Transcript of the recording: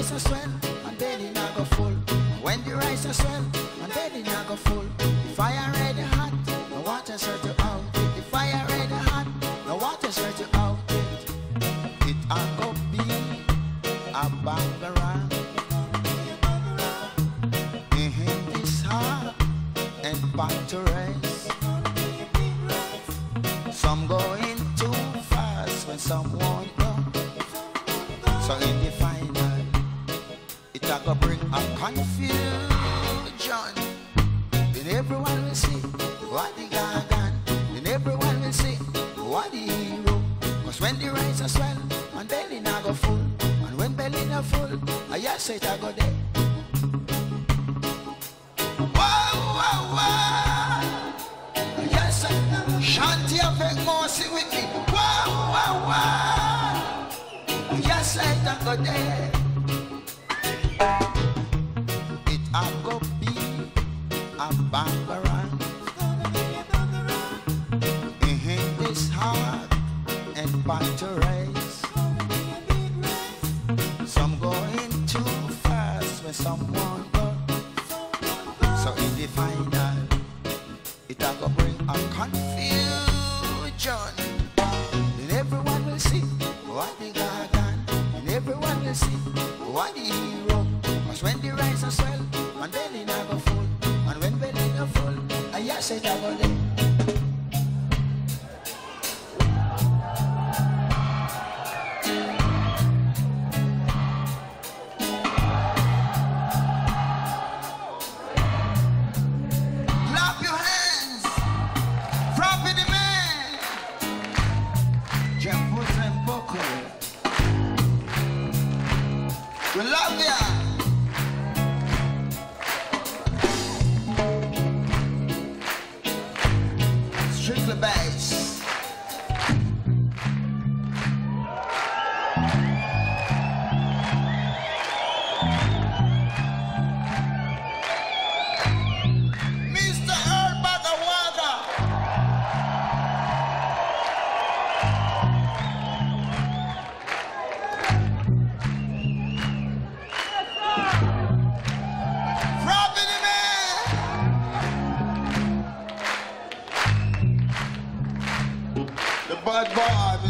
a swell, and belly not go full. When the rice a swell, and belly not go full. The fire ready hot, the water sort you out. The fire ready hot, the water sort you out. it. A go be a bangarang. In this heart and back to race. Some going too fast when someone go. So in confusion. Then everyone will see what the done. Then everyone will see what the hero. Cause when the rice are swell, and belly not go full. And when belly not full, I yes it a go there. Shanty moi, sing with me. Wow, wow, wow. Yes, I go a go be a bangarang. Uh-huh. In this heart and race. Some going too fast when someone go. So in the final, it go bring a confusion. Then everyone will see what the gargan, and everyone will see what hero. Cause when the rice are swell, and belly go full, and when belly not full, I yes it a go there. Clap your But Bob.